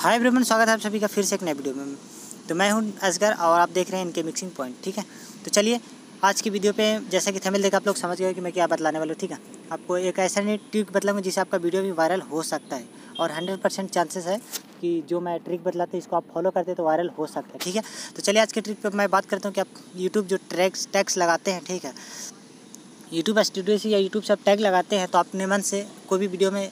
Hi everyone स्वागत है आप सभी का फिर से एक नए वीडियो में। तो मैं हूँ असगर और आप देख रहे हैं इनके मिक्सिंग पॉइंट ठीक है? तो चलिए, आज की वीडियो पे जैसा कि थमिल देखा, आप लोग समझ गए कि मैं क्या बतलाने वाला हूँ, ठीक है? आपको एक ऐसा नहीं, ट्रिक बतलाऊँगा जिससे आपका वीडियो भी वायरल हो सकता है। और हंड्रेड परसेंट चांसेस है कि जो मैं ट्रिक बतलाते इसको आप फॉलो करते तो वायरल हो सकता है, ठीक है? तो चलिए, आज के ट्रिक पर मैं बात करता हूँ कि आप यूट्यूब जो ट्रैक्स टैक्स लगाते हैं, ठीक है? यूट्यूब स्टूडियो से या यूट्यूब से आप टैग लगाते हैं तो अपने मन से कोई भी वीडियो में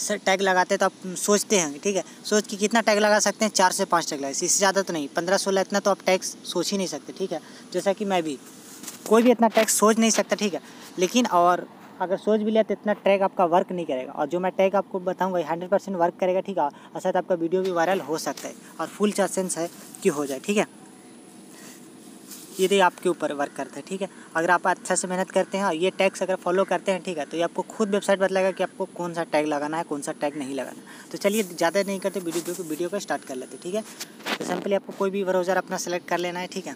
टैग लगाते हैं तो आप सोचते हैं, ठीक है? सोच के कितना टैग लगा सकते हैं? चार से पाँच टैग लगा। इससे ज़्यादा तो नहीं, पंद्रह सोलह इतना तो आप टैग सोच ही नहीं सकते, ठीक है? जैसा कि मैं भी, कोई भी इतना टैग सोच नहीं सकता, ठीक है? लेकिन और अगर सोच भी लिया तो इतना टैग आपका वर्क नहीं करेगा। और जो मैं टैग आपको बताऊँगा हंड्रेड परसेंट वर्क करेगा, ठीक है? और शायद आपका वीडियो भी वायरल हो सकता है और फुल चांसेंस है कि हो जाए, ठीक है? ये आपके ऊपर वर्क करता है, ठीक है? अगर आप अच्छा से मेहनत करते हैं और ये टैग्स अगर फॉलो करते हैं, ठीक है तो ये आपको खुद वेबसाइट बतलाएगा कि आपको कौन सा टैग लगाना है कौन सा टैग नहीं लगाना तो चलिए, ज़्यादा नहीं करते, वीडियो को वीडियो को स्टार्ट कर लेते ठीक है? तो सिंपली आपको कोई भी ब्राउज़र अपना सेलेक्ट कर लेना है, ठीक है?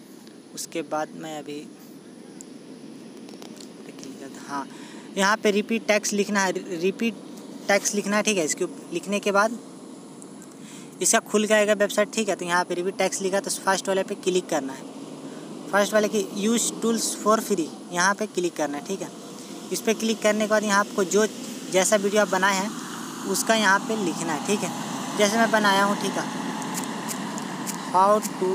उसके बाद मैं अभी हाँ यहाँ पे रिपीट टैक्स लिखना है रिपीट टैक्स लिखना है, ठीक है? इसके लिखने के बाद इसका खुल जाएगा वेबसाइट ठीक है? तो यहाँ पे रिपीट टैक्स लिखा तो फ़र्स्ट वाले पे क्लिक करना है। फ़र्स्ट वाले की यूज़ टूल्स फॉर फ्री यहाँ पे क्लिक करना है, ठीक है? इस पर क्लिक करने के बाद यहाँ आपको जो जैसा वीडियो आप बनाए हैं, उसका यहाँ पे लिखना है, ठीक है? जैसे मैं बनाया हूँ, ठीक है? How to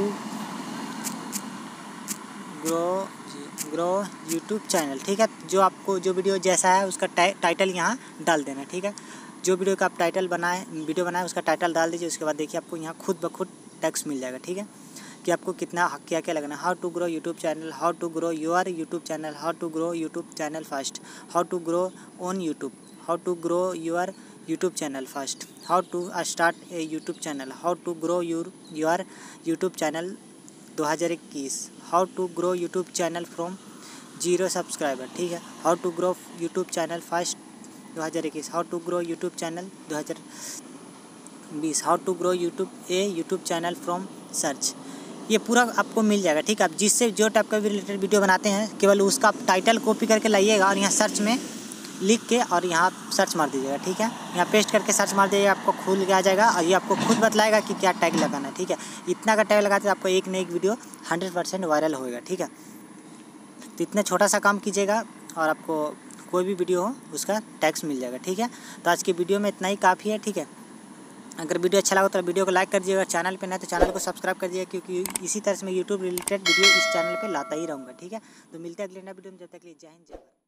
grow grow YouTube channel ठीक है? जो आपको, जो वीडियो जैसा है, उसका टाइटल यहाँ डाल देना ठीक है? जो वीडियो का आप टाइटल बनाए वीडियो बनाए, उसका टाइटल डाल दीजिए, उसके बाद देखिए आपको यहाँ खुद ब खुद टैक्स मिल जाएगा, ठीक है? कि आपको कितना क्या क्या लगना है how to grow YouTube channel how to grow your YouTube channel how to grow YouTube channel first how to grow on YouTube how to grow your YouTube channel first how to start a YouTube channel how to grow your your YouTube channel 2021 how to grow YouTube channel from zero subscriber ठीक है how to grow YouTube channel first 2021 how to grow YouTube channel 2020 how to grow YouTube a YouTube channel from search ये पूरा आपको मिल जाएगा, ठीक है? आप जिससे जो टाइप का भी रिलेटेड वीडियो बनाते हैं, केवल उसका आप टाइटल कॉपी करके लाइएगा और यहाँ सर्च में लिख के और यहाँ सर्च मार दीजिएगा, ठीक है? यहाँ पेस्ट करके सर्च मार दीजिएगा, आपको खुल के आ जाएगा और ये आपको खुद बतलाएगा कि क्या टैग लगाना है, ठीक है? इतना का टैग लगाते आपको एक न एक वीडियो हंड्रेड परसेंट वायरल होएगा, ठीक है? तो इतना छोटा सा काम कीजिएगा और आपको कोई भी वीडियो हो, उसका टैक्स मिल जाएगा, ठीक है? तो आज की वीडियो में इतना ही, काफ़ी है, ठीक है? अगर वीडियो अच्छा लगा तो वीडियो को लाइक कर दीजिएगा चैनल पे नहीं तो चैनल को सब्सक्राइब कर दीजिएगा क्योंकि इसी तरह से मैं यूट्यूब रिलेटेड वीडियो इस चैनल पे लाता ही रहूँगा, ठीक है? तो मिलते हैं अगले नए वीडियो में, जब तक लिए जय हिंद, जय